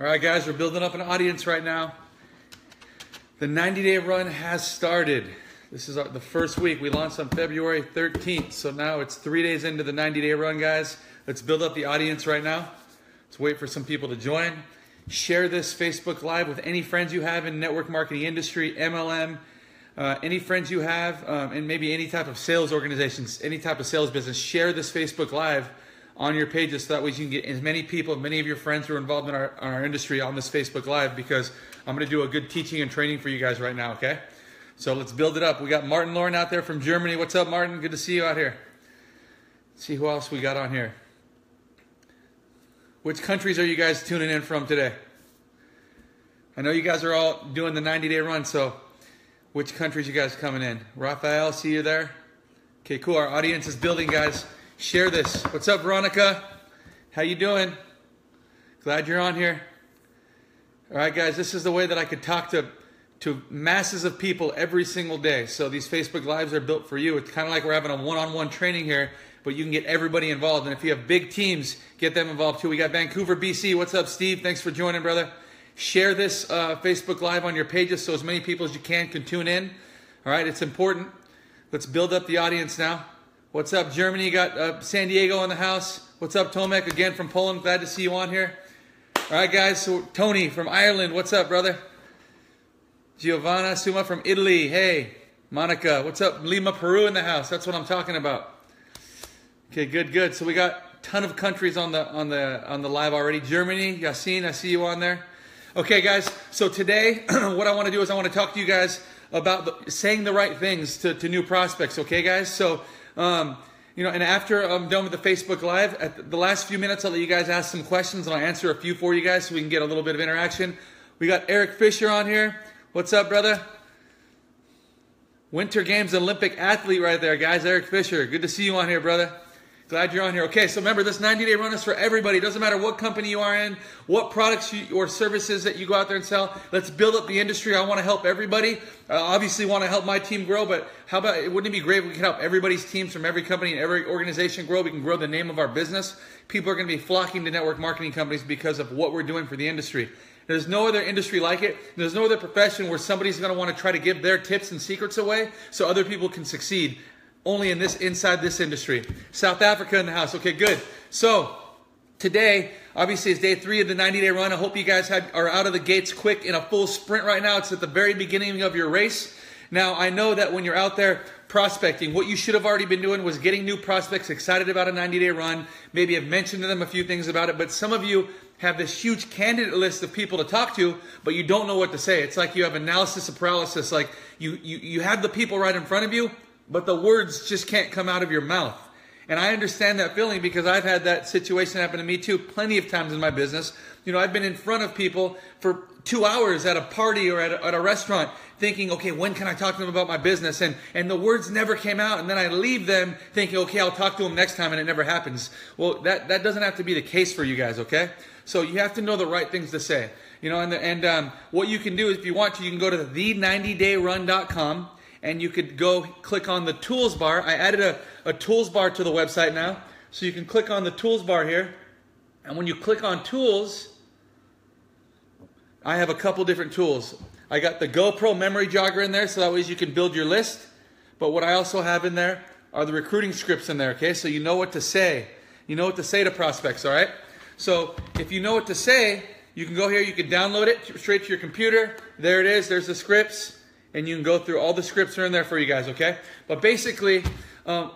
All right, guys, we're building up an audience right now. The 90 day run has started. This is our, the first week. We launched on February 13th, so now it's three days into the 90 day run, guys. Let's build up the audience right now. Let's wait for some people to join. Share this Facebook Live with any friends you have in network marketing industry, MLM, uh, any friends you have, um, and maybe any type of sales organizations, any type of sales business. Share this Facebook Live on your pages so that way you can get as many people, many of your friends who are involved in our, in our industry on this Facebook Live because I'm going to do a good teaching and training for you guys right now, okay? So let's build it up. We got Martin Lauren out there from Germany. What's up, Martin? Good to see you out here. Let's see who else we got on here. Which countries are you guys tuning in from today? I know you guys are all doing the 90 day run, so which countries you guys coming in? Raphael, see you there? Okay, cool. Our audience is building, guys. Share this. What's up, Veronica? How you doing? Glad you're on here. All right, guys, this is the way that I could talk to to masses of people every single day. So these Facebook Lives are built for you. It's kind of like we're having a one-on-one training here, but you can get everybody involved. And if you have big teams, get them involved too. We got Vancouver, BC. What's up, Steve? Thanks for joining, brother. Share this uh, Facebook Live on your pages so as many people as you can can tune in. All right, it's important. Let's build up the audience now. What's up, Germany? Got uh, San Diego in the house. What's up, Tomek? Again from Poland. Glad to see you on here. All right, guys. So Tony from Ireland. What's up, brother? Giovanna Suma from Italy. Hey, Monica. What's up? Lima, Peru in the house. That's what I'm talking about. Okay, good, good. So we got a ton of countries on the on the on the live already. Germany, Yassine, I see you on there. Okay, guys. So today, what I want to do is I want to talk to you guys about the, saying the right things to, to new prospects. Okay, guys. So um, you know, and after I'm done with the Facebook Live, at the last few minutes, I'll let you guys ask some questions and I'll answer a few for you guys so we can get a little bit of interaction. We got Eric Fisher on here. What's up, brother? Winter Games Olympic athlete right there, guys. Eric Fisher. Good to see you on here, brother. Glad you're on here. Okay, so remember, this 90 day run is for everybody. It doesn't matter what company you are in, what products you, or services that you go out there and sell. Let's build up the industry. I want to help everybody. Uh, obviously, want to help my team grow, but how about it wouldn't it be great if we could help everybody's teams from every company and every organization grow? We can grow the name of our business. People are going to be flocking to network marketing companies because of what we're doing for the industry. There's no other industry like it. There's no other profession where somebody's going to want to try to give their tips and secrets away so other people can succeed only in this inside this industry. South Africa in the house. Okay, good. So today, obviously, is day three of the 90 day run. I hope you guys had, are out of the gates quick in a full sprint right now. It's at the very beginning of your race. Now, I know that when you're out there prospecting, what you should have already been doing was getting new prospects excited about a 90 day run. Maybe have mentioned to them a few things about it, but some of you have this huge candidate list of people to talk to, but you don't know what to say. It's like you have analysis of paralysis. Like you, you, you have the people right in front of you, but the words just can't come out of your mouth. And I understand that feeling because I've had that situation happen to me too plenty of times in my business. You know, I've been in front of people for two hours at a party or at a, at a restaurant thinking, okay, when can I talk to them about my business? And, and the words never came out. And then I leave them thinking, okay, I'll talk to them next time. And it never happens. Well, that, that doesn't have to be the case for you guys, okay? So you have to know the right things to say. You know, and, the, and um, what you can do is if you want to, you can go to the90dayrun.com and you could go click on the tools bar. I added a, a tools bar to the website now. So you can click on the tools bar here. And when you click on tools, I have a couple different tools. I got the GoPro memory jogger in there so that way you can build your list. But what I also have in there are the recruiting scripts in there, okay? So you know what to say. You know what to say to prospects, all right? So if you know what to say, you can go here, you can download it straight to your computer. There it is, there's the scripts and you can go through all the scripts are in there for you guys, okay? But basically, um,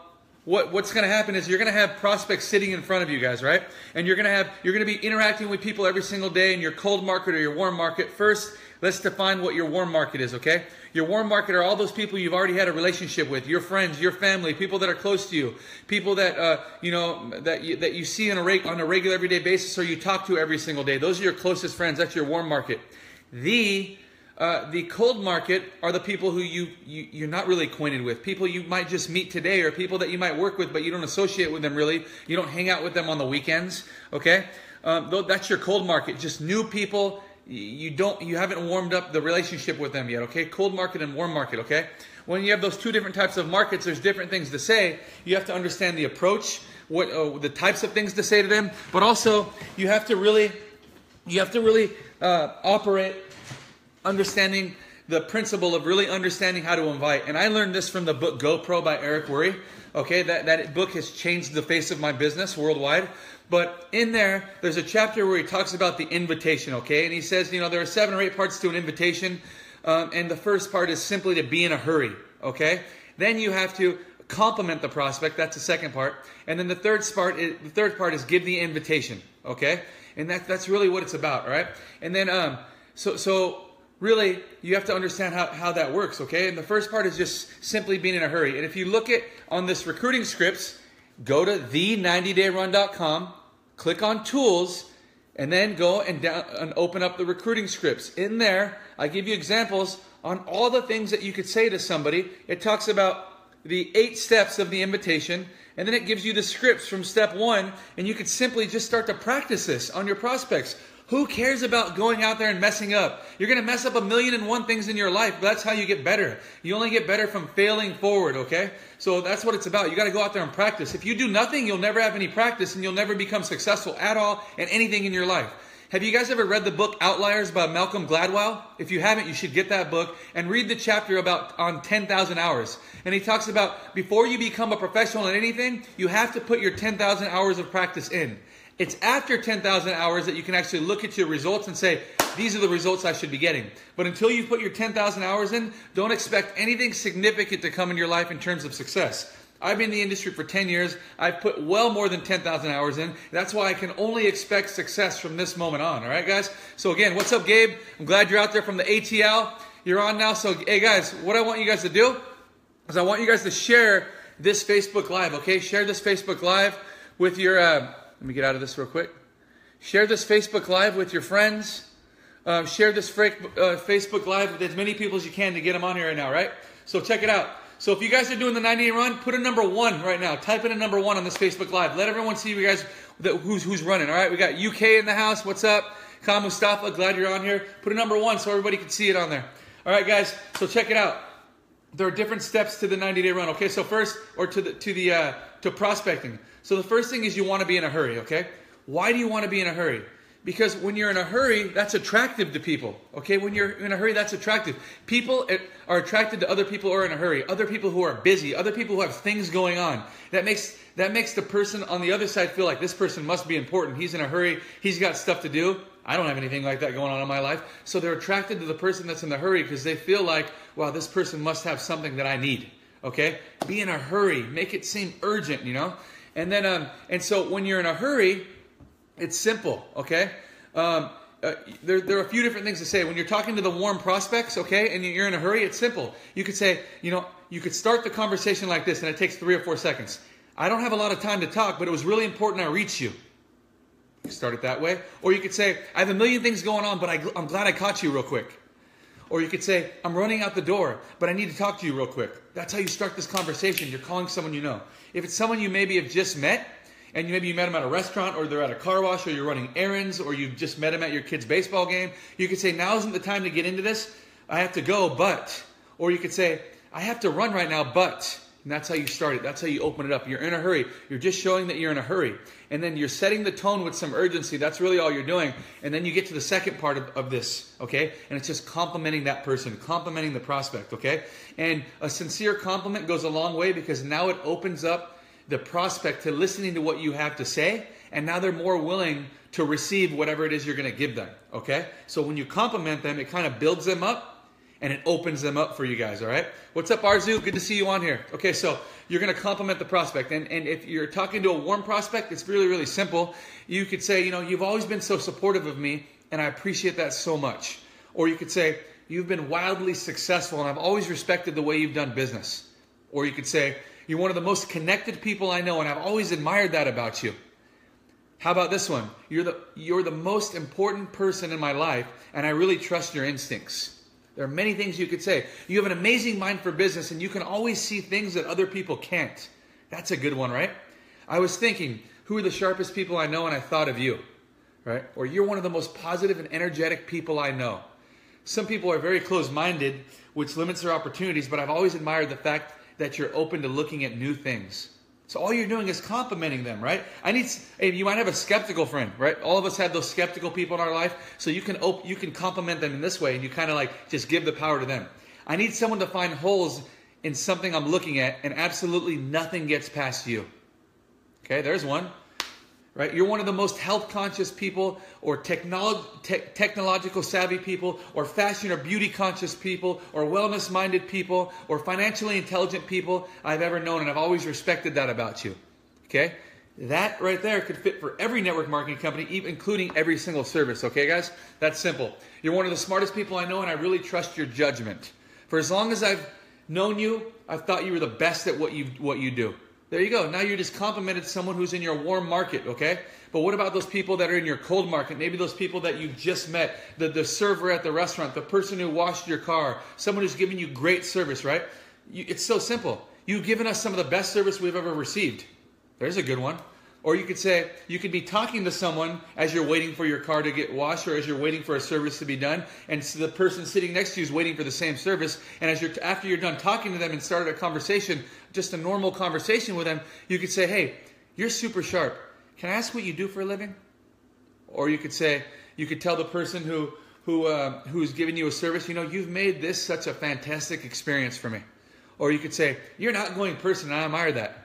what, what's going to happen is you're going to have prospects sitting in front of you guys, right? And you're going to have you're going to be interacting with people every single day in your cold market or your warm market. First, let's define what your warm market is, okay? Your warm market are all those people you've already had a relationship with, your friends, your family, people that are close to you, people that uh, you know that you, that you see on a reg- on a regular everyday basis or you talk to every single day. Those are your closest friends. That's your warm market. The uh, the cold market are the people who you, you you're not really acquainted with. People you might just meet today or people that you might work with but you don't associate with them really. You don't hang out with them on the weekends okay? Um, that's your cold market just new people. You don't you haven't warmed up the relationship with them yet okay? Cold market and warm market okay? When you have those two different types of markets there's different things to say. You have to understand the approach what uh, the types of things to say to them but also you have to really you have to really uh, operate understanding the principle of really understanding how to invite. And I learned this from the book GoPro by Eric Worre. Okay, that, that book has changed the face of my business worldwide. But in there, there's a chapter where he talks about the invitation, okay? And he says, you know, there are seven or eight parts to an invitation. Um, and the first part is simply to be in a hurry, okay? Then you have to compliment the prospect. That's the second part. And then the third part, is, the third part is give the invitation, okay? And that, that's really what it's about, right? And then, um, so, so really, you have to understand how, how that works, okay? And the first part is just simply being in a hurry. And if you look at on this recruiting scripts, go to the90dayrun.com, click on tools, and then go and, down, and open up the recruiting scripts. In there, I give you examples on all the things that you could say to somebody. It talks about the eight steps of the invitation, and then it gives you the scripts from step one, and you could simply just start to practice this on your prospects. Who cares about going out there and messing up? You're going to mess up a million and one things in your life, but that's how you get better. You only get better from failing forward, okay? So that's what it's about. You got to go out there and practice. If you do nothing, you'll never have any practice and you'll never become successful at all in anything in your life. Have you guys ever read the book Outliers by Malcolm Gladwell? If you haven't, you should get that book and read the chapter about on 10,000 hours. And he talks about before you become a professional in anything, you have to put your 10,000 hours of practice in. It's after 10,000 hours that you can actually look at your results and say, these are the results I should be getting. But until you put your 10,000 hours in, don't expect anything significant to come in your life in terms of success. I've been in the industry for 10 years. I've put well more than 10,000 hours in. That's why I can only expect success from this moment on. All right, guys? So, again, what's up, Gabe? I'm glad you're out there from the ATL. You're on now. So, hey, guys, what I want you guys to do is I want you guys to share this Facebook Live, okay? Share this Facebook Live with your. Uh, let me get out of this real quick. Share this Facebook Live with your friends. Uh, share this uh, Facebook Live with as many people as you can to get them on here right now, right? So check it out. So if you guys are doing the 90 day run, put a number one right now. Type in a number one on this Facebook Live. Let everyone see you guys who's who's running. All right, we got UK in the house. What's up? Khan Mustafa, glad you're on here. Put a number one so everybody can see it on there. All right, guys. So check it out. There are different steps to the 90 day run. Okay, so first, or to the to the uh, to prospecting. So the first thing is you want to be in a hurry, okay? Why do you want to be in a hurry? Because when you're in a hurry, that's attractive to people. Okay, when you're in a hurry, that's attractive. People are attracted to other people who are in a hurry, other people who are busy, other people who have things going on. That makes that makes the person on the other side feel like this person must be important. He's in a hurry. He's got stuff to do. I don't have anything like that going on in my life. So they're attracted to the person that's in the hurry because they feel like, wow, this person must have something that I need. Okay, be in a hurry. Make it seem urgent. You know. And then, um, and so when you're in a hurry, it's simple, okay? Um, uh, there, there, are a few different things to say. When you're talking to the warm prospects, okay, and you're in a hurry, it's simple. You could say, you know, you could start the conversation like this, and it takes three or four seconds. I don't have a lot of time to talk, but it was really important I reach you. you start it that way. Or you could say, I have a million things going on, but I, I'm glad I caught you real quick. Or you could say, I'm running out the door, but I need to talk to you real quick. That's how you start this conversation. You're calling someone you know. If it's someone you maybe have just met, and you maybe you met them at a restaurant, or they're at a car wash, or you're running errands, or you've just met them at your kid's baseball game, you could say, Now isn't the time to get into this. I have to go, but. Or you could say, I have to run right now, but. And that's how you start it. That's how you open it up. You're in a hurry. You're just showing that you're in a hurry. And then you're setting the tone with some urgency. That's really all you're doing. And then you get to the second part of, of this, okay? And it's just complimenting that person, complimenting the prospect, okay? And a sincere compliment goes a long way because now it opens up the prospect to listening to what you have to say. And now they're more willing to receive whatever it is you're going to give them, okay? So when you compliment them, it kind of builds them up and it opens them up for you guys, all right? What's up, Arzu? Good to see you on here. Okay, so you're to compliment the prospect. And, and if you're talking to a warm prospect, it's really, really simple. You could say, you know, you've always been so supportive of me, and I appreciate that so much. Or you could say, you've been wildly successful, and I've always respected the way you've done business. Or you could say, you're one of the most connected people I know, and I've always admired that about you. How about this one? You're the, you're the most important person in my life, and I really trust your instincts. There are many things you could say. You have an amazing mind for business and you can always see things that other people can't. That's a good one, right? I was thinking, who are the sharpest people I know? And I thought of you, right? Or you're one of the most positive and energetic people I know. Some people are very close minded, which limits their opportunities, but I've always admired the fact that you're open to looking at new things. So all you're doing is complimenting them, right? I need. You might have a skeptical friend, right? All of us have those skeptical people in our life, so you can op- you can compliment them in this way, and you kind of like just give the power to them. I need someone to find holes in something I'm looking at, and absolutely nothing gets past you. Okay, there's one. Right? You're one of the most health conscious people, or te- technological savvy people, or fashion or beauty conscious people, or wellness minded people, or financially intelligent people I've ever known, and I've always respected that about you. Okay? That right there could fit for every network marketing company, even including every single service. Okay, guys? That's simple. You're one of the smartest people I know, and I really trust your judgment. For as long as I've known you, I've thought you were the best at what you what you do. There you go. Now you just complimented someone who's in your warm market, okay? But what about those people that are in your cold market? Maybe those people that you just met, the, the server at the restaurant, the person who washed your car, someone who's giving you great service, right? You, it's so simple. You've given us some of the best service we've ever received. There's a good one. Or you could say, you could be talking to someone as you're waiting for your car to get washed or as you're waiting for a service to be done. And so the person sitting next to you is waiting for the same service. And as you're, after you're done talking to them and started a conversation, just a normal conversation with them, you could say, hey, you're super sharp. Can I ask what you do for a living? Or you could say, you could tell the person who, who, uh, who's giving you a service, you know, you've made this such a fantastic experience for me. Or you could say, you're an outgoing person, and I admire that.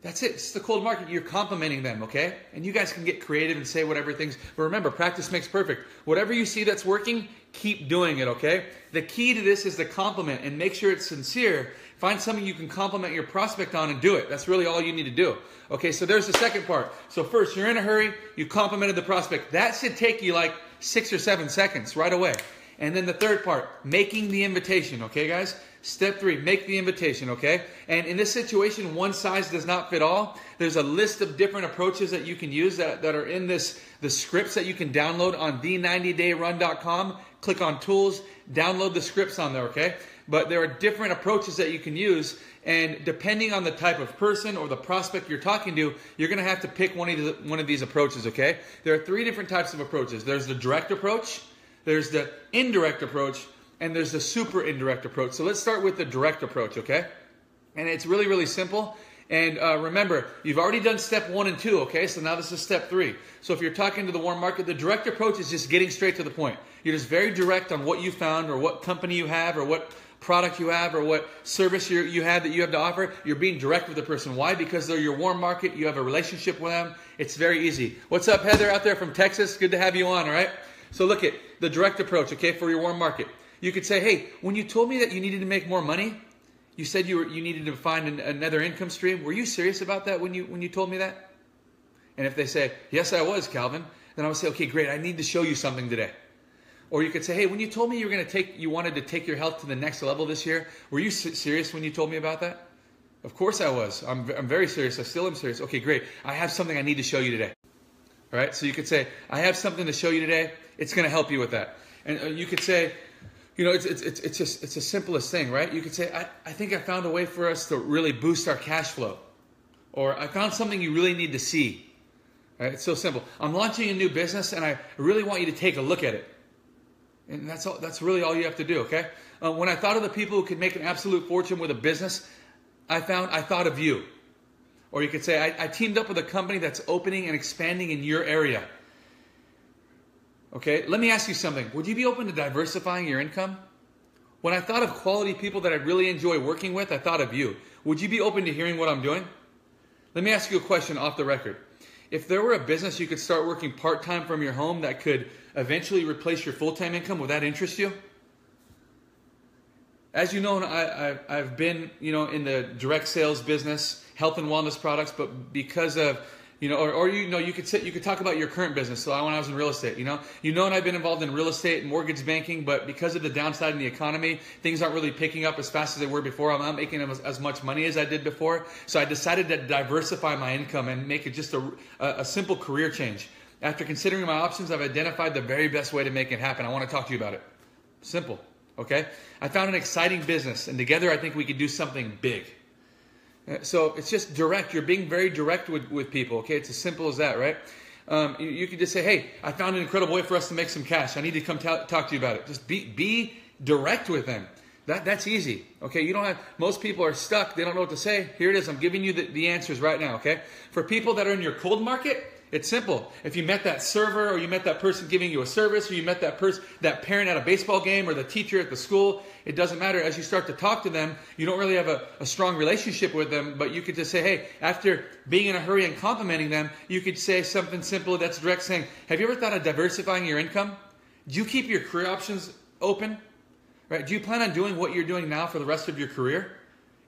That's it. It's the cold market. You're complimenting them, okay? And you guys can get creative and say whatever things. But remember, practice makes perfect. Whatever you see that's working, keep doing it, okay? The key to this is the compliment and make sure it's sincere. Find something you can compliment your prospect on and do it. That's really all you need to do. Okay, so there's the second part. So first, you're in a hurry. You complimented the prospect. That should take you like six or seven seconds right away. And then the third part, making the invitation, okay, guys? Step three, make the invitation, okay? And in this situation, one size does not fit all. There's a list of different approaches that you can use that, that are in this, the scripts that you can download on the90dayrun.com. Click on tools, download the scripts on there, okay? But there are different approaches that you can use. And depending on the type of person or the prospect you're talking to, you're going to have to pick one of, the, one of these approaches, okay? There are three different types of approaches. There's the direct approach, there's the indirect approach, and there's the super indirect approach. So let's start with the direct approach, okay? And it's really, really simple. And uh, remember, you've already done step one and two, okay? So now this is step three. So if you're talking to the warm market, the direct approach is just getting straight to the point. You're just very direct on what you found or what company you have or what product you have or what service you, you have that you have to offer. You're being direct with the person. Why? Because they're your warm market. You have a relationship with them. It's very easy. What's up, Heather, out there from Texas? Good to have you on, all right? So look at the direct approach, okay, for your warm market. You could say, hey, when you told me that you needed to make more money, you said you, were, you needed to find an, another income stream. Were you serious about that when you, when you told me that? And if they say, yes, I was, Calvin, then I would say, okay, great, I need to show you something today. Or you could say, hey, when you told me you were going to take, you wanted to take your health to the next level this year, were you serious when you told me about that? Of course I was. I'm, I'm very serious. I still am serious. Okay, great. I have something I need to show you today. All right. So you could say, I have something to show you today. It's going to help you with that. And uh, you could say, you know, it's, it's, it's, it's just, it's the simplest thing, right? You could say, I, I think I found a way for us to really boost our cash flow. Or I found something you really need to see. Right? It's so simple. I'm launching a new business and I really want you to take a look at it. And that's all, that's really all you have to do, okay? Uh, when I thought of the people who could make an absolute fortune with a business, I found, I thought of you. Or you could say, I, I teamed up with a company that's opening and expanding in your area. Okay, let me ask you something. Would you be open to diversifying your income? When I thought of quality people that I really enjoy working with, I thought of you. Would you be open to hearing what I'm doing? Let me ask you a question off the record. If there were a business you could start working part time from your home that could eventually replace your full time income, would that interest you? As you know, I, have been, you know, in the direct sales business, health and wellness products, but because of you know, or, or you know, you could sit, you could talk about your current business. So when I was in real estate, you know, you know, and I've been involved in real estate and mortgage banking, but because of the downside in the economy, things aren't really picking up as fast as they were before. I'm not making as, as much money as I did before. So I decided to diversify my income and make it just a, a, a simple career change. After considering my options, I've identified the very best way to make it happen. I want to talk to you about it. Simple. Okay. I found an exciting business, and together I think we could do something big. So it's just direct. You're being very direct with, with people, okay? It's as simple as that, right? Um, you, you just say, hey, I found an incredible way for us to make some cash. I need to come t- talk to you about it. Just be, be direct with them. That, that's easy. Okay, you don't have, most people are stuck. They don't know what to say. Here it is. I'm giving you the, the answers right now. Okay, for people that are in your cold market, it's simple. If you met that server or you met that person giving you a service or you met that person, that parent at a baseball game or the teacher at the school, it doesn't matter. As you start to talk to them, you don't really have a, a strong relationship with them, but you could just say, hey, after being in a hurry and complimenting them, you could say something simple that's direct saying, have you ever thought of diversifying your income? Do you keep your career options open? Right? Do you plan on doing what you're doing now for the rest of your career?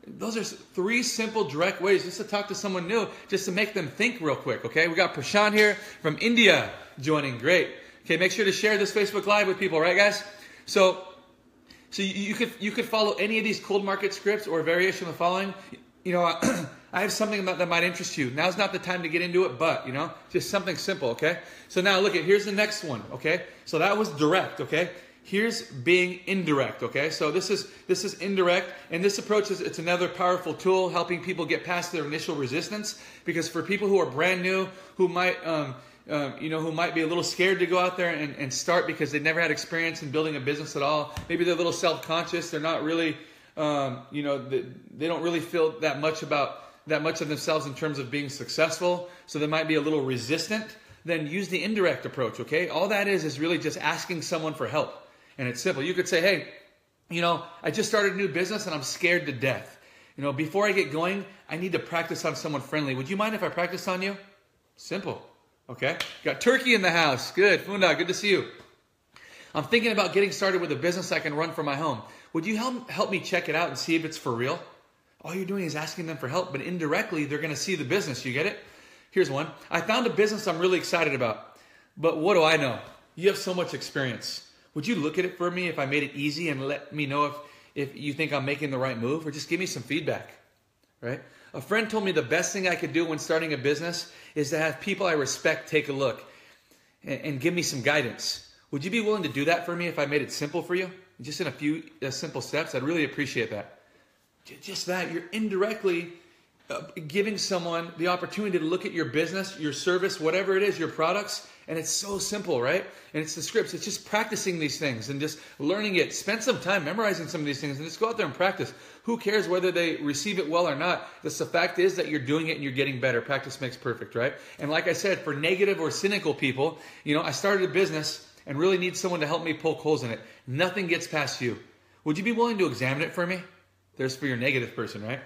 Those are three simple, direct ways just to talk to someone new, just to make them think real quick. Okay, we got Prashant here from India joining. Great. Okay, make sure to share this Facebook Live with people, right, guys? So, so you, you could you could follow any of these cold market scripts or variation of the following. You know, I have something that, that might interest you. Now's not the time to get into it, but you know, just something simple. Okay. So now look at here's the next one. Okay. So that was direct. Okay. Here's being indirect, okay? So this is this is indirect, and this approach is it's another powerful tool helping people get past their initial resistance. Because for people who are brand new, who might um, um, you know, who might be a little scared to go out there and, and start because they never had experience in building a business at all. Maybe they're a little self-conscious. They're not really, um, you know, they, they don't really feel that much about that much of themselves in terms of being successful. So they might be a little resistant. Then use the indirect approach. Okay, all that is is really just asking someone for help. And it's simple. You could say, hey, you know, I just started a new business and I'm scared to death. You know, before I get going, I need to practice on someone friendly. Would you mind if I practice on you? Simple. Okay. Got Turkey in the house. Good. Funda, good to see you. I'm thinking about getting started with a business I can run from my home. Would you help, help me check it out and see if it's for real? All you're doing is asking them for help, but indirectly, they're going to see the business. You get it? Here's one. I found a business I'm really excited about, but what do I know? You have so much experience. Would you look at it for me if I made it easy and let me know if, if you think I'm making the right move or just give me some feedback, right? A friend told me the best thing I could do when starting a business is to have people I respect take a look and, and give me some guidance. Would you be willing to do that for me if I made it simple for you? Just in a few uh, simple steps? I'd really appreciate that. Just that, you're indirectly Uh, giving someone the opportunity to look at your business, your service, whatever it is, your products, and it's so simple, right? And it's the scripts. It's just practicing these things and just learning it. Spend some time memorizing some of these things and just go out there and practice. Who cares whether they receive it well or not? Just the fact is that you're doing it and you're getting better. Practice makes perfect, right? And like I said, for negative or cynical people, you know, I started a business and really need someone to help me poke holes in it. Nothing gets past you. Would you be willing to examine it for me? There's for your negative person, right?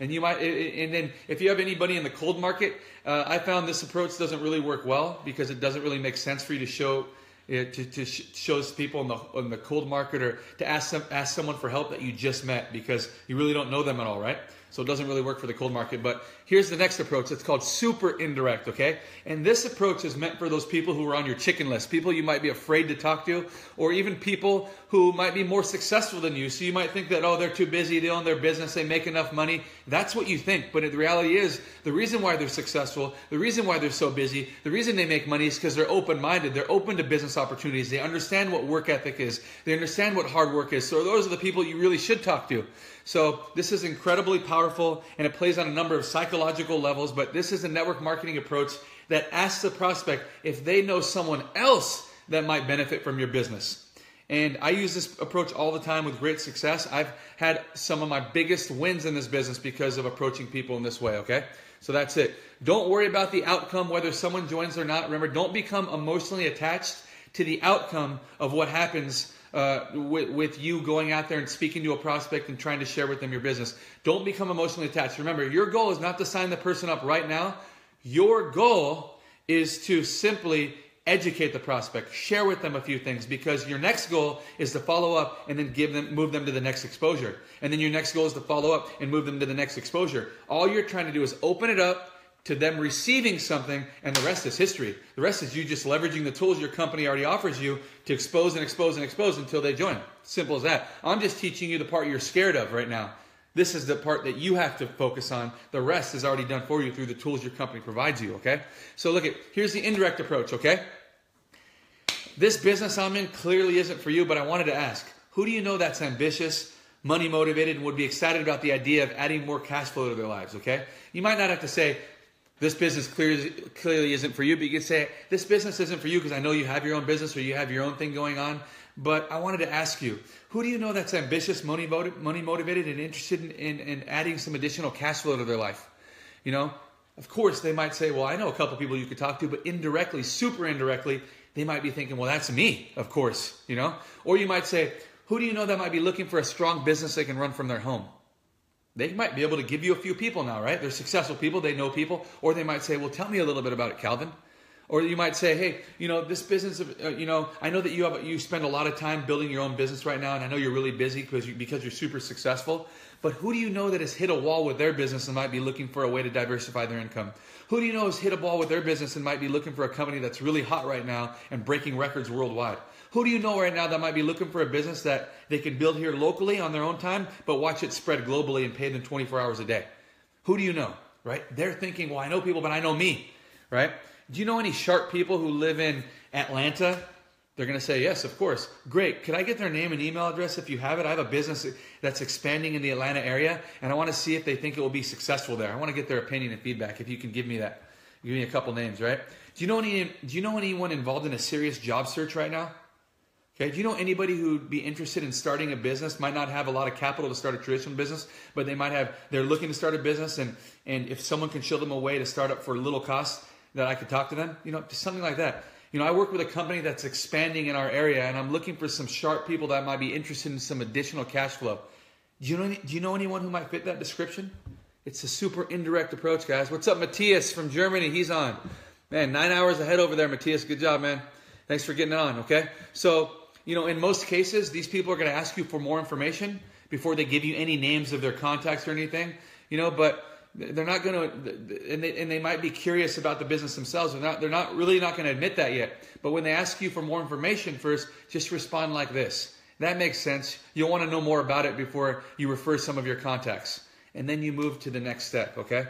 And you might, and then if you have anybody in the cold market, uh, I found this approach doesn't really work well because it doesn't really make sense for you to show to, to show people in the in the cold market or to ask some, ask someone for help that you just met because you really don't know them at all, right? So it doesn't really work for the cold market. But here's the next approach. It's called super indirect, okay? And this approach is meant for those people who are on your chicken list, people you might be afraid to talk to, or even people who might be more successful than you. So you might think that, oh, they're too busy, they own their business, they make enough money. That's what you think. But the reality is, the reason why they're successful, the reason why they're so busy, the reason they make money is because they're open minded. They're open to business opportunities. They understand what work ethic is, they understand what hard work is. So those are the people you really should talk to. So this is incredibly powerful and it plays on a number of psychological levels, but this is a network marketing approach that asks the prospect if they know someone else that might benefit from your business. And I use this approach all the time with great success. I've had some of my biggest wins in this business because of approaching people in this way, okay? So that's it. Don't worry about the outcome, whether someone joins or not. Remember, don't become emotionally attached to the outcome of what happens uh, with, with you going out there and speaking to a prospect and trying to share with them your business. Don't become emotionally attached. Remember, your goal is not to sign the person up right now. Your goal is to simply educate the prospect, share with them a few things because your next goal is to follow up and then give them move them to the next exposure. And then your next goal is to follow up and move them to the next exposure. All you're trying to do is open it up to them receiving something, and the rest is history. The rest is you just leveraging the tools your company already offers you to expose and expose and expose until they join. Simple as that. I'm just teaching you the part you're scared of right now. This is the part that you have to focus on. The rest is already done for you through the tools your company provides you, okay? So look at here's the indirect approach, okay? This business I'm in clearly isn't for you, but I wanted to ask, who do you know that's ambitious, money motivated, and would be excited about the idea of adding more cash flow to their lives, okay? You might not have to say, this business clearly, clearly isn't for you, but you can say, this business isn't for you because I know you have your own business or you have your own thing going on. But I wanted to ask you, who do you know that's ambitious, money, motiv- money motivated, and interested in, in, in adding some additional cash flow to their life? You know, of course, they might say, well, I know a couple people you could talk to, but indirectly, super indirectly, they might be thinking, well, that's me, of course, you know? Or you might say, who do you know that might be looking for a strong business they can run from their home? They might be able to give you a few people now, right? They're successful people, they know people. Or they might say, well, tell me a little bit about it, Calvin. Or you might say, hey, you know, this business, of, uh, you know, I know that you have you spend a lot of time building your own business right now, and I know you're really busy because you, because you're super successful. But who do you know that has hit a wall with their business and might be looking for a way to diversify their income? Who do you know has hit a wall with their business and might be looking for a company that's really hot right now and breaking records worldwide? Who do you know right now that might be looking for a business that they can build here locally on their own time, but watch it spread globally and pay them 24 hours a day? Who do you know, right? They're thinking, well, I know people, but I know me, right? Do you know any sharp people who live in Atlanta? They're going to say, yes, of course. Great. Could I get their name and email address if you have it? I have a business that's expanding in the Atlanta area, and I want to see if they think it will be successful there. I want to get their opinion and feedback. If you can give me that, give me a couple names, right? Do you know any? Do you know anyone involved in a serious job search right now? Okay. Do you know anybody who'd be interested in starting a business? Might not have a lot of capital to start a traditional business, but they might have. They're looking to start a business, and and if someone can show them a way to start up for little cost, that I could talk to them, you know, just something like that. You know, I work with a company that's expanding in our area, and I'm looking for some sharp people that might be interested in some additional cash flow. Do you know? Do you know anyone who might fit that description? It's a super indirect approach, guys. What's up, Matthias from Germany? He's on. Man, nine hours ahead over there, Matthias. Good job, man. Thanks for getting on. Okay, so you know, in most cases, these people are going to ask you for more information before they give you any names of their contacts or anything. You know, but they're not going to, and they, and they might be curious about the business themselves. They're not, they're not really not going to admit that yet. But when they ask you for more information first, just respond like this. That makes sense. You'll want to know more about it before you refer some of your contacts. And then you move to the next step, okay?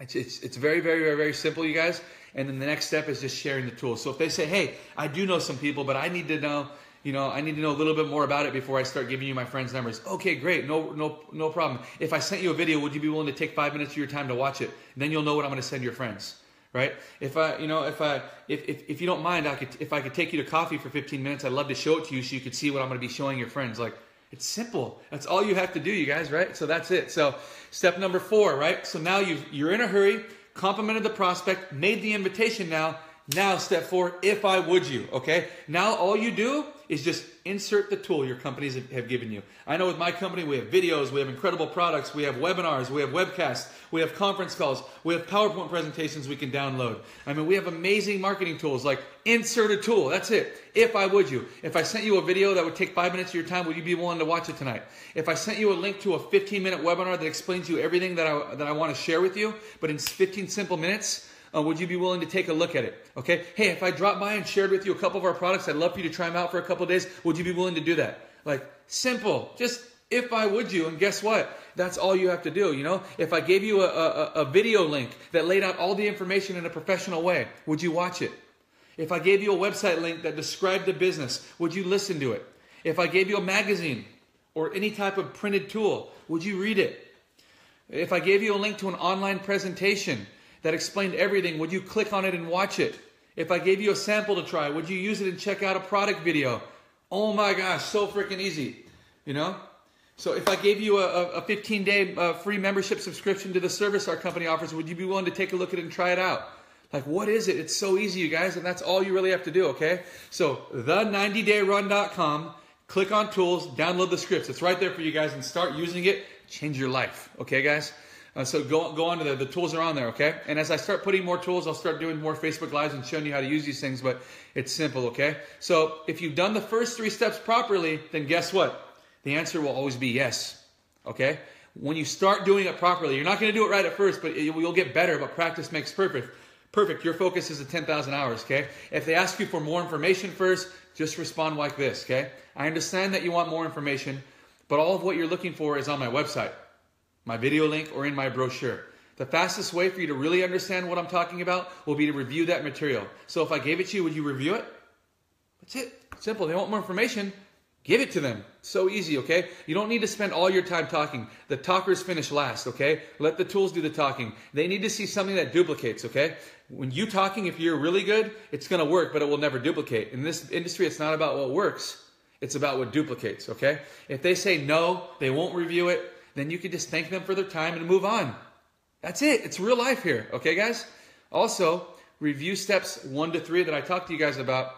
It's, it's, it's very, very, very, very simple, you guys. And then the next step is just sharing the tools. So if they say, hey, I do know some people, but I need to know you know, I need to know a little bit more about it before I start giving you my friends' numbers. Okay, great, no, no, no problem. If I sent you a video, would you be willing to take five minutes of your time to watch it? And then you'll know what I'm going to send your friends, right? If I, you know, if I, if, if, if you don't mind, I could, if I could take you to coffee for 15 minutes, I'd love to show it to you so you could see what I'm going to be showing your friends. Like, it's simple. That's all you have to do, you guys, right? So that's it. So step number four, right? So now you you're in a hurry, complimented the prospect, made the invitation. Now, now step four, if I would you, okay? Now all you do is just insert the tool your companies have given you. I know with my company, we have videos, we have incredible products, we have webinars, we have webcasts, we have conference calls, we have PowerPoint presentations we can download. I mean, we have amazing marketing tools like insert a tool. That's it. If I would you. If I sent you a video that would take five minutes of your time, would you be willing to watch it tonight? If I sent you a link to a 15 minute webinar that explains you everything that I, that I want to share with you, but in 15 simple minutes, uh, would you be willing to take a look at it? Okay. Hey, if I dropped by and shared with you a couple of our products, I'd love for you to try them out for a couple of days. Would you be willing to do that? Like simple, just if I would you. And guess what? That's all you have to do. You know, if I gave you a, a, a video link that laid out all the information in a professional way, would you watch it? If I gave you a website link that described the business, would you listen to it? If I gave you a magazine or any type of printed tool, would you read it? If I gave you a link to an online presentation that explained everything, would you click on it and watch it? If I gave you a sample to try, would you use it and check out a product video? Oh my gosh, so freaking easy, you know? So if I gave you a, a 15 day uh, free membership subscription to the service our company offers, would you be willing to take a look at it and try it out? Like, what is it? It's so easy, you guys, and that's all you really have to do, okay? So, the90dayrun.com, click on tools, download the scripts. It's right there for you guys, and start using it. Change your life, okay, guys? Uh, so go go on to the, the tools are on there, okay? And as I start putting more tools, I'll start doing more Facebook Lives and showing you how to use these things, but it's simple, okay? So if you've done the first three steps properly, then guess what? The answer will always be yes, okay? When you start doing it properly, you're not going to do it right at first, but you'll get better, but practice makes perfect. Perfect. Your focus is at 10,000 hours, okay? If they ask you for more information first, just respond like this, okay? I understand that you want more information, but all of what you're looking for is on my website my video link, or in my brochure. The fastest way for you to really understand what I'm talking about will be to review that material. So if I gave it to you, would you review it? That's it. Simple. They want more information. Give it to them. So easy, okay? You don't need to spend all your time talking. The talkers finish last, okay? Let the tools do the talking. They need to see something that duplicates, okay? When you talking, if you're really good, it's going to work, but it will never duplicate. In this industry, it's not about what works. It's about what duplicates, okay? If they say no, they won't review it, then you can just thank them for their time and move on. That's it. It's real life here, okay, guys? Also, review steps one to three that I talked to you guys about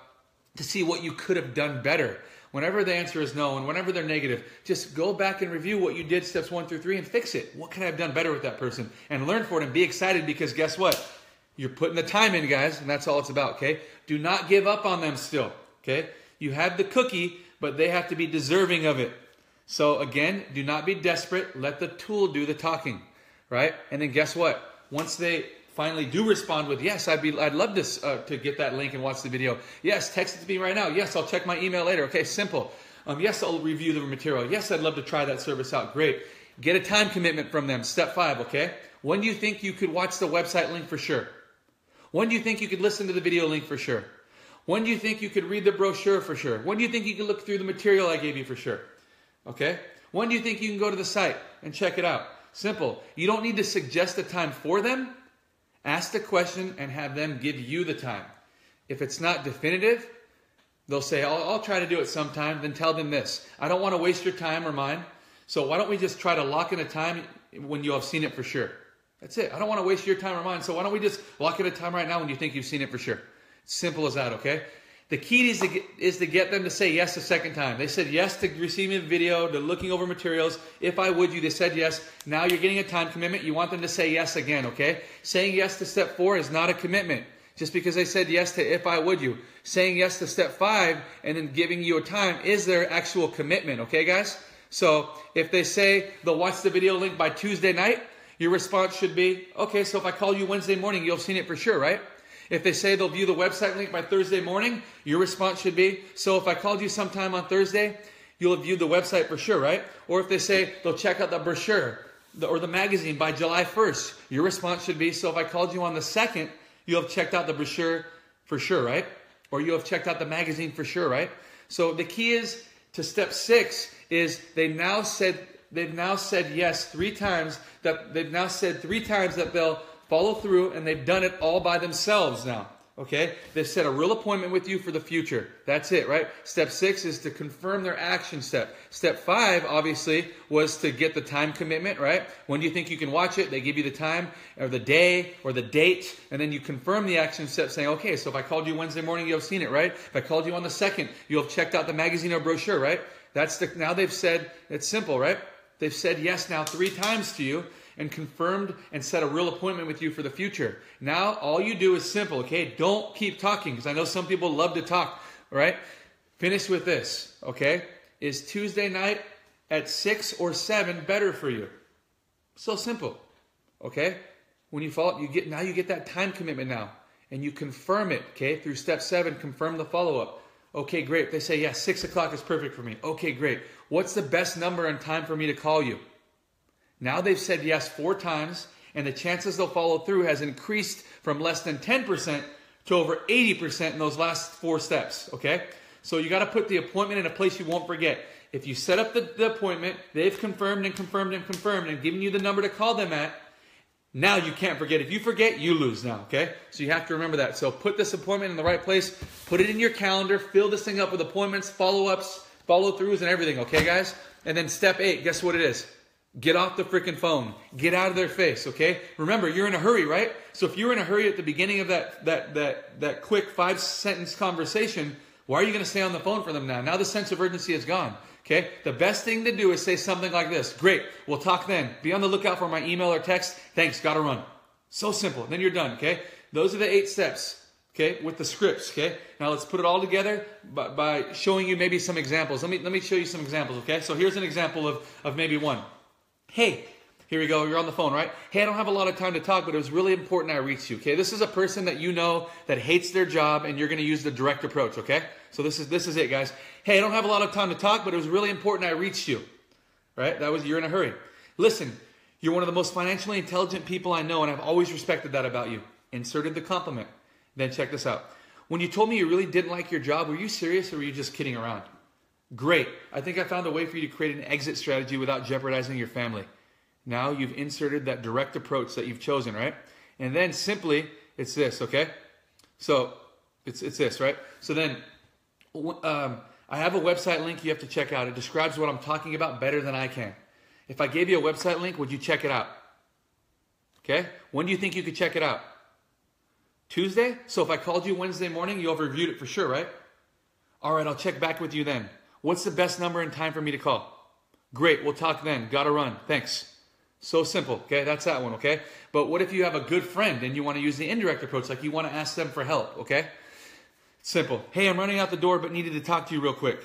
to see what you could have done better. Whenever the answer is no and whenever they're negative, just go back and review what you did steps one through three and fix it. What could I have done better with that person? And learn for it and be excited because guess what? You're putting the time in, guys, and that's all it's about, okay? Do not give up on them still, okay? You have the cookie, but they have to be deserving of it. So again, do not be desperate. Let the tool do the talking, right? And then guess what? Once they finally do respond with yes, I'd be I'd love this uh, to get that link and watch the video. Yes, text it to me right now. Yes, I'll check my email later. Okay, simple. Um, yes, I'll review the material. Yes, I'd love to try that service out. Great. Get a time commitment from them. Step five. Okay. When do you think you could watch the website link for sure? When do you think you could listen to the video link for sure? When do you think you could read the brochure for sure? When do you think you could look through the material I gave you for sure? Okay? When do you think you can go to the site and check it out? Simple. You don't need to suggest a time for them. Ask the question and have them give you the time. If it's not definitive, they'll say, I'll, I'll, try to do it sometime. Then tell them this I don't want to waste your time or mine. So why don't we just try to lock in a time when you have seen it for sure? That's it. I don't want to waste your time or mine. So why don't we just lock in a time right now when you think you've seen it for sure? Simple as that, okay? The key is to, get, is to get them to say yes a second time. They said yes to receiving a video, to looking over materials. If I would you, they said yes. Now you're getting a time commitment. You want them to say yes again, okay? Saying yes to step four is not a commitment. Just because they said yes to if I would you. Saying yes to step five and then giving you a time is their actual commitment, okay, guys? So if they say they'll watch the video link by Tuesday night, your response should be, okay, so if I call you Wednesday morning, you'll have seen it for sure, right? If they say they'll view the website link by Thursday morning, your response should be, so if I called you sometime on Thursday, you'll have viewed the website for sure, right? Or if they say they'll check out the brochure or the magazine by July 1st, your response should be, so if I called you on the 2nd, you'll have checked out the brochure for sure, right? Or you'll have checked out the magazine for sure, right? So the key is to step six is they now said they've now said yes three times that they've now said three times that they'll follow through, and they've done it all by themselves now. Okay? They've set a real appointment with you for the future. That's it, right? Step six is to confirm their action step. Step five, obviously, was to get the time commitment, right? When do you think you can watch it? They give you the time or the day or the date, and then you confirm the action step saying, okay, so if I called you Wednesday morning, you'll have seen it, right? If I called you on the second, you'll have checked out the magazine or brochure, right? That's the, now they've said, it's simple, right? They've said yes now three times to you and confirmed and set a real appointment with you for the future. Now, all you do is simple, okay? Don't keep talking because I know some people love to talk, all right? Finish with this, okay? Is Tuesday night at 6 or 7 better for you? So simple, okay? When you follow up, you get now you get that time commitment now and you confirm it, okay? Through step 7, confirm the follow up. Okay, great. They say, yeah, 6 o'clock is perfect for me. Okay, great. What's the best number and time for me to call you? Now they've said yes four times, and the chances they'll follow through has increased from less than 10% to over 80% in those last four steps, okay? So you got to put the appointment in a place you won't forget. If you set up the, the appointment, they've confirmed and confirmed and confirmed and given you the number to call them at, now you can't forget. If you forget, you lose now, okay? So you have to remember that. So put this appointment in the right place, put it in your calendar, fill this thing up with appointments, follow ups, follow throughs, and everything, okay, guys? And then step eight, guess what it is? Get off the freaking phone. Get out of their face, okay? Remember, you're in a hurry, right? So if you're in a hurry at the beginning of that that that that quick five sentence conversation, why are you going to stay on the phone for them now? Now the sense of urgency is gone. Okay? The best thing to do is say something like this. Great. We'll talk then. Be on the lookout for my email or text. Thanks. Got to run. So simple. Then you're done, okay? Those are the eight steps, okay, with the scripts, okay? Now let's put it all together by, by showing you maybe some examples. Let me let me show you some examples, okay? So here's an example of of maybe one. Hey, here we go. You're on the phone, right? Hey, I don't have a lot of time to talk, but it was really important I reached you. Okay, this is a person that you know that hates their job, and you're going to use the direct approach. Okay, so this is this is it, guys. Hey, I don't have a lot of time to talk, but it was really important I reached you. Right? That was you're in a hurry. Listen, you're one of the most financially intelligent people I know, and I've always respected that about you. Inserted the compliment. Then check this out. When you told me you really didn't like your job, were you serious or were you just kidding around? Great. I think I found a way for you to create an exit strategy without jeopardizing your family. Now you've inserted that direct approach that you've chosen, right? And then simply, it's this, okay? So it's, it's this, right? So then um, I have a website link you have to check out. It describes what I'm talking about better than I can. If I gave you a website link, would you check it out? Okay? When do you think you could check it out? Tuesday? So if I called you Wednesday morning, you'll have reviewed it for sure, right? All right, I'll check back with you then. What's the best number and time for me to call? Great, we'll talk then. Gotta run. Thanks. So simple, okay? That's that one, okay? But what if you have a good friend and you want to use the indirect approach, like you want to ask them for help, okay? Simple. Hey, I'm running out the door, but needed to talk to you real quick.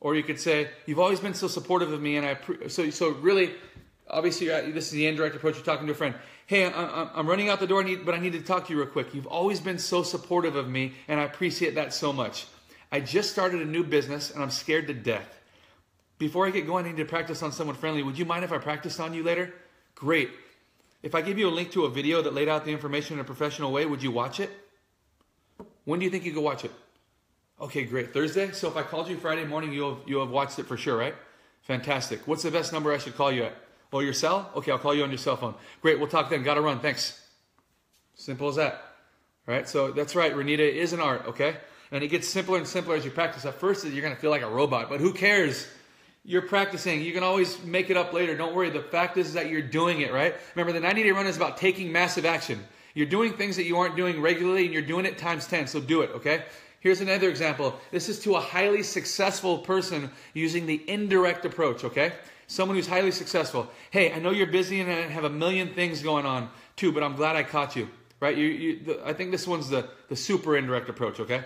Or you could say, "You've always been so supportive of me, and I so so really, obviously, uh, this is the indirect approach. You're talking to a friend. Hey, I'm, I'm running out the door, but I need to talk to you real quick. You've always been so supportive of me, and I appreciate that so much. I just started a new business, and I'm scared to death. Before I get going, I need to practice on someone friendly. Would you mind if I practiced on you later? Great. If I give you a link to a video that laid out the information in a professional way, would you watch it? When do you think you could watch it? Okay, great. Thursday? So if I called you Friday morning, you'll have, you'll have watched it for sure, right? Fantastic. What's the best number I should call you at? Oh, your cell? Okay, I'll call you on your cell phone. Great, we'll talk then. Gotta run. Thanks. Simple as that. All right, so that's right. Renita is an art, okay? And it gets simpler and simpler as you practice. At first, you're going to feel like a robot, but who cares? You're practicing. You can always make it up later. Don't worry. The fact is that you're doing it, right? Remember, the 90 day run is about taking massive action. You're doing things that you aren't doing regularly and you're doing it times 10. So do it, okay? Here's another example. This is to a highly successful person using the indirect approach, okay? Someone who's highly successful. Hey, I know you're busy and have a million things going on too, but I'm glad I caught you, right? You, you, the, I think this one's the, the super indirect approach, okay?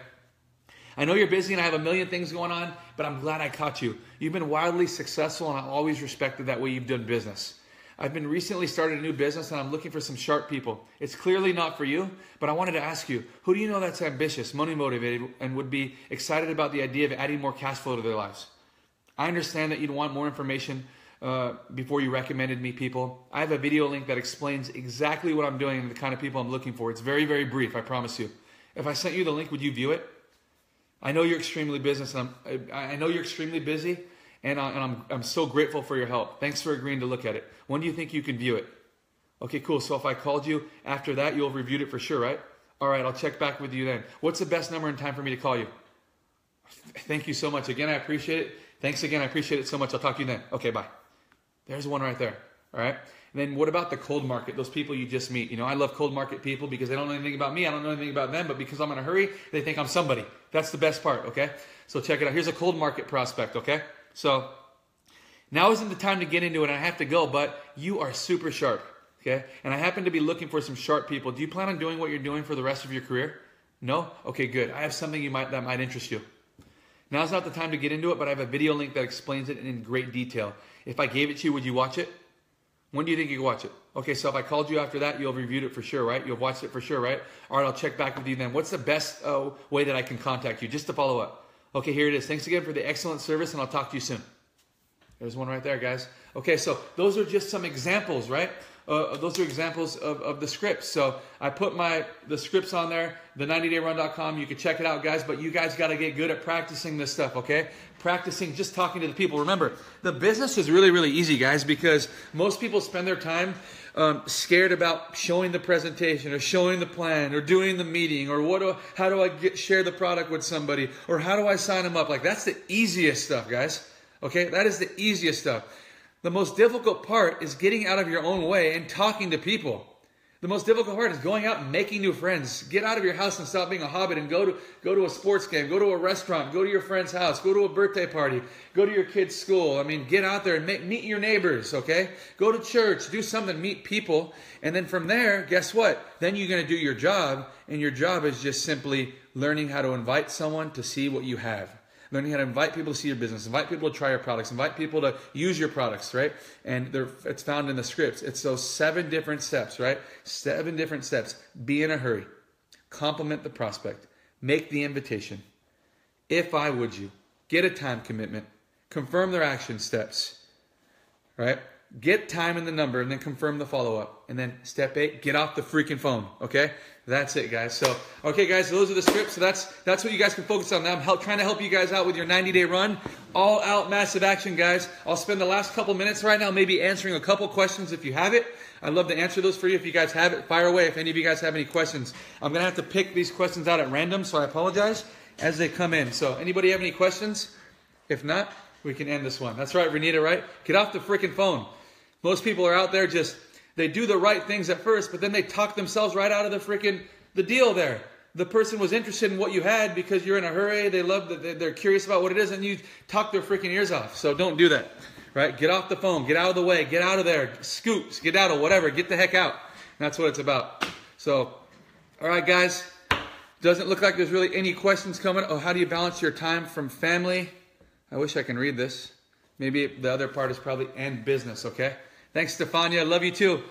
I know you're busy and I have a million things going on, but I'm glad I caught you. You've been wildly successful and I've always respected that way you've done business. I've been recently started a new business and I'm looking for some sharp people. It's clearly not for you, but I wanted to ask you, who do you know that's ambitious, money motivated, and would be excited about the idea of adding more cash flow to their lives? I understand that you'd want more information uh, before you recommended me people. I have a video link that explains exactly what I'm doing and the kind of people I'm looking for. It's very, very brief, I promise you. If I sent you the link, would you view it? I know you're extremely business, and I'm, I know you're extremely busy, and, I, and I'm, I'm so grateful for your help. Thanks for agreeing to look at it. When do you think you can view it? Okay, cool. So if I called you after that, you'll have reviewed it for sure, right? All right, I'll check back with you then. What's the best number and time for me to call you? Thank you so much. Again, I appreciate it. Thanks again. I appreciate it so much. I'll talk to you then. Okay, bye. There's one right there. All right. Then what about the cold market? Those people you just meet. You know, I love cold market people because they don't know anything about me. I don't know anything about them, but because I'm in a hurry, they think I'm somebody. That's the best part, okay? So check it out. Here's a cold market prospect, okay? So now isn't the time to get into it. And I have to go, but you are super sharp, okay? And I happen to be looking for some sharp people. Do you plan on doing what you're doing for the rest of your career? No? Okay, good. I have something you might that might interest you. Now's not the time to get into it, but I have a video link that explains it in great detail. If I gave it to you, would you watch it? When do you think you can watch it? Okay, so if I called you after that, you'll have reviewed it for sure, right? You'll have watched it for sure, right? All right, I'll check back with you then. What's the best uh, way that I can contact you just to follow up? Okay, here it is. Thanks again for the excellent service, and I'll talk to you soon. There's one right there, guys. Okay, so those are just some examples, right? Uh, those are examples of, of the scripts. So I put my the scripts on there, the 90dayrun.com. You can check it out, guys. But you guys got to get good at practicing this stuff, okay? Practicing just talking to the people. Remember, the business is really, really easy, guys, because most people spend their time um, scared about showing the presentation or showing the plan or doing the meeting or what do, how do I get, share the product with somebody or how do I sign them up? Like that's the easiest stuff, guys. Okay, that is the easiest stuff. The most difficult part is getting out of your own way and talking to people. The most difficult part is going out and making new friends. Get out of your house and stop being a hobbit and go to go to a sports game, go to a restaurant, go to your friend's house, go to a birthday party, go to your kid's school. I mean, get out there and make, meet your neighbors, okay? Go to church, do something, meet people, and then from there, guess what? Then you're going to do your job, and your job is just simply learning how to invite someone to see what you have learning how to invite people to see your business, invite people to try your products, invite people to use your products, right? And it's found in the scripts. It's those seven different steps, right? Seven different steps. Be in a hurry. Compliment the prospect. Make the invitation. If I would you, get a time commitment. Confirm their action steps, right? Get time and the number and then confirm the follow up. And then step eight, get off the freaking phone. Okay? That's it, guys. So, okay, guys, those are the scripts. So that's that's what you guys can focus on now. I'm help, trying to help you guys out with your 90 day run. All out massive action, guys. I'll spend the last couple minutes right now maybe answering a couple questions if you have it. I'd love to answer those for you if you guys have it. Fire away if any of you guys have any questions. I'm to have to pick these questions out at random, so I apologize as they come in. So, anybody have any questions? If not, we can end this one. That's right, Renita, right? Get off the freaking phone. Most people are out there just they do the right things at first, but then they talk themselves right out of the freaking the deal there. The person was interested in what you had because you're in a hurry. They love that they're curious about what it is, and you talk their freaking ears off. So don't do that, right? Get off the phone. Get out of the way. Get out of there. Scoops. Get out of whatever. Get the heck out. That's what it's about. So, all right, guys. Doesn't look like there's really any questions coming. Oh, how do you balance your time from family? I wish I can read this. Maybe the other part is probably and business. Okay. Thanks, Stefania. Love you too.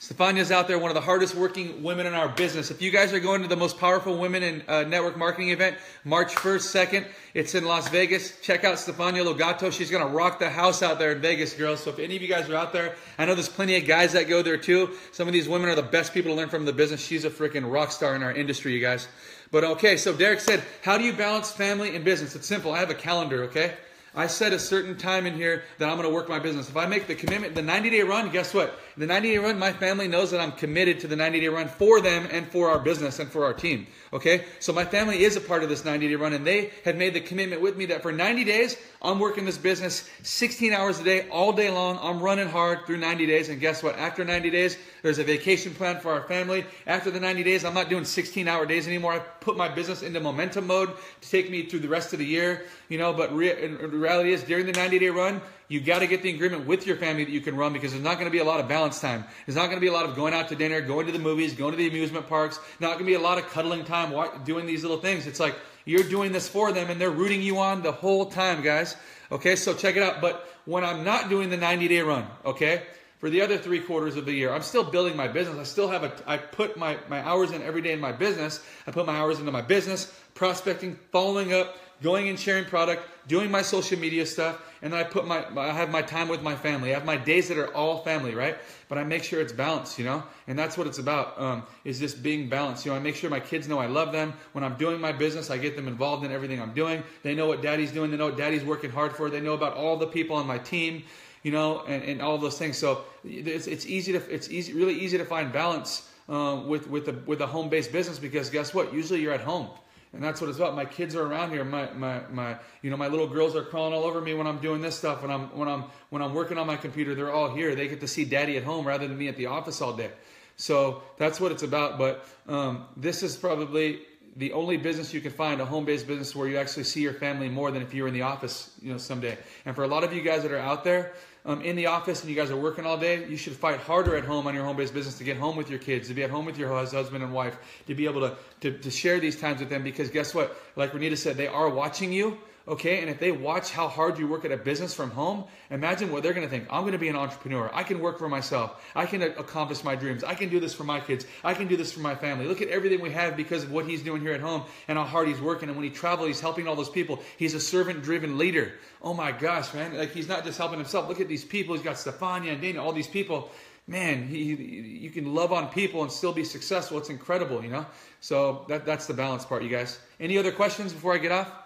Stefania's out there, one of the hardest working women in our business. If you guys are going to the most powerful women in uh, network marketing event, March 1st, 2nd, it's in Las Vegas. Check out Stefania Logato. She's going to rock the house out there in Vegas, girls. So if any of you guys are out there, I know there's plenty of guys that go there too. Some of these women are the best people to learn from the business. She's a freaking rock star in our industry, you guys. But okay, so Derek said, how do you balance family and business? It's simple. I have a calendar, okay? I set a certain time in here that I'm going to work my business. If I make the commitment, the 90 day run, guess what? The 90 day run, my family knows that I'm committed to the 90 day run for them and for our business and for our team. Okay? So my family is a part of this 90 day run and they have made the commitment with me that for 90 days, I'm working this business 16 hours a day, all day long. I'm running hard through 90 days. And guess what? After 90 days, there's a vacation plan for our family. After the 90 days, I'm not doing 16 hour days anymore. I put my business into momentum mode to take me through the rest of the year. You know, but re- reality is during the 90 day run, you got to get the agreement with your family that you can run because there's not going to be a lot of balance time. There's not going to be a lot of going out to dinner, going to the movies, going to the amusement parks. Not going to be a lot of cuddling time, doing these little things. It's like you're doing this for them and they're rooting you on the whole time, guys. Okay, so check it out. But when I'm not doing the 90 day run, okay, for the other three quarters of the year. I'm still building my business. I still have a, I put my, my hours in every day in my business. I put my hours into my business, prospecting, following up, going and sharing product, doing my social media stuff, and then I put my, I have my time with my family. I have my days that are all family, right? But I make sure it's balanced, you know? And that's what it's about, um, is just being balanced. You know, I make sure my kids know I love them. When I'm doing my business, I get them involved in everything I'm doing. They know what daddy's doing. They know what daddy's working hard for. They know about all the people on my team you know, and, and all those things. So it's, it's easy to it's easy really easy to find balance uh, with with the with a home based business because guess what? Usually you're at home. And that's what it's about. My kids are around here. My, my, my, you know, my little girls are crawling all over me when I'm doing this stuff. When I'm, when I'm, when I'm working on my computer, they're all here. They get to see daddy at home rather than me at the office all day. So that's what it's about. But um, this is probably the only business you can find a home-based business where you actually see your family more than if you were in the office you know someday and for a lot of you guys that are out there um, in the office and you guys are working all day you should fight harder at home on your home-based business to get home with your kids to be at home with your husband and wife to be able to, to, to share these times with them because guess what? Like renita said they are watching you okay? And if they watch how hard you work at a business from home, imagine what they're going to think. I'm going to be an entrepreneur. I can work for myself. I can accomplish my dreams. I can do this for my kids. I can do this for my family. Look at everything we have because of what he's doing here at home and how hard he's working. And when he travels, he's helping all those people. He's a servant driven leader. Oh my gosh, man. Like he's not just helping himself. Look at these people. He's got Stefania and Dana, all these people. Man, he, you can love on people and still be successful. It's incredible, you know? So that, that's the balance part, you guys. Any other questions before I get off?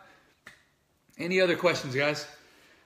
Any other questions, guys?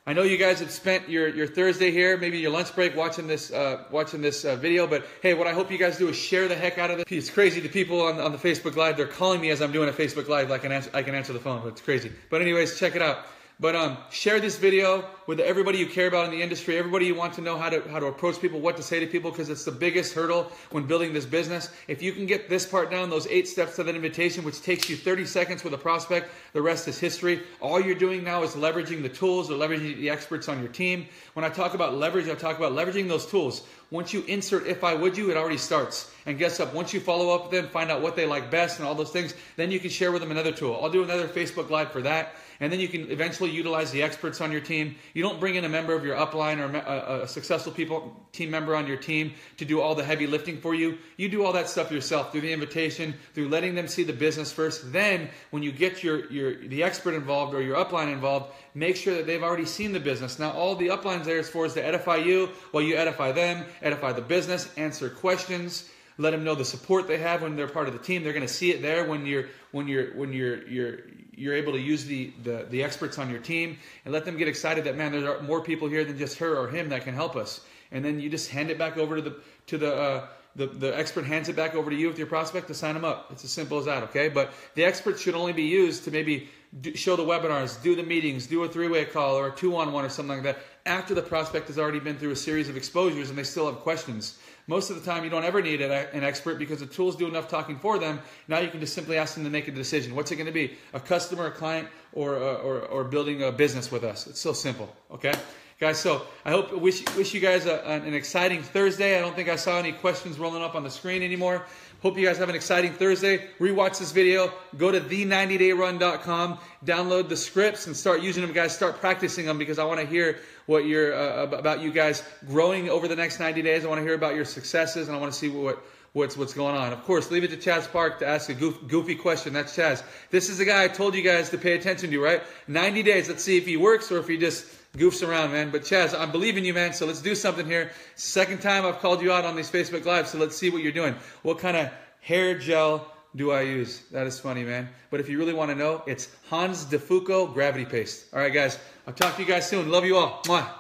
I know you guys have spent your, your Thursday here, maybe your lunch break, watching this uh, watching this uh, video. But hey, what I hope you guys do is share the heck out of this. It's crazy. The people on, on the Facebook Live, they're calling me as I'm doing a Facebook Live, like I can answer, I can answer the phone. It's crazy. But anyways, check it out. But um, share this video with everybody you care about in the industry, everybody you want to know how to how to approach people, what to say to people, because it's the biggest hurdle when building this business. If you can get this part down, those eight steps to that invitation, which takes you 30 seconds with a prospect, the rest is history. All you're doing now is leveraging the tools or leveraging the experts on your team. When I talk about leverage, I talk about leveraging those tools. Once you insert if I would you, it already starts. And guess what? Once you follow up with them, find out what they like best and all those things, then you can share with them another tool. I'll do another Facebook Live for that. And then you can eventually utilize the experts on your team, You don't bring in a member of your upline or a, a uh, uh, successful people team member on your team to do all the heavy lifting for you. You do all that stuff yourself through the invitation, through letting them see the business first. Then, when you get your, your the expert involved or your upline involved, make sure that they've already seen the business. Now, all the uplines there is for is to edify you while you edify them, edify the business, answer questions let them know the support they have when they're part of the team. They're going to see it there when you're when you're when you're you're you're able to use the, the the experts on your team and let them get excited that man, there are more people here than just her or him that can help us. And then you just hand it back over to the to the uh, the, the expert hands it back over to you with your prospect to sign them up. It's as simple as that, okay? But the experts should only be used to maybe do, show the webinars, do the meetings, do a three way call or a two on one or something like that after the prospect has already been through a series of exposures and they still have questions. Most of the time, you don't ever need an expert because the tools do enough talking for them. Now you can just simply ask them to make a decision. What's it going to be? A customer, a client, or, uh, or, or building a business with us? It's so simple, okay? Guys, so I hope wish wish you guys a, an exciting Thursday. I don't think I saw any questions rolling up on the screen anymore. Hope you guys have an exciting Thursday. Rewatch this video. Go to the90dayrun.com, download the scripts, and start using them, guys. Start practicing them because I want to hear what you're uh, about you guys growing over the next 90 days. I want to hear about your successes, and I want to see what what's what's going on. Of course, leave it to Chaz Park to ask a goof, goofy question. That's Chaz. This is the guy I told you guys to pay attention to, right? 90 days. Let's see if he works or if he just goofs around, man. But Chaz, I'm believing you, man. So let's do something here. Second time I've called you out on these Facebook Lives, so let's see what you're doing. What kind of hair gel do I use? That is funny, man. But if you really want to know, it's Hanz de Fuko Gravity Paste. All right, guys. I'll talk to you guys soon. Love you all. Mwah.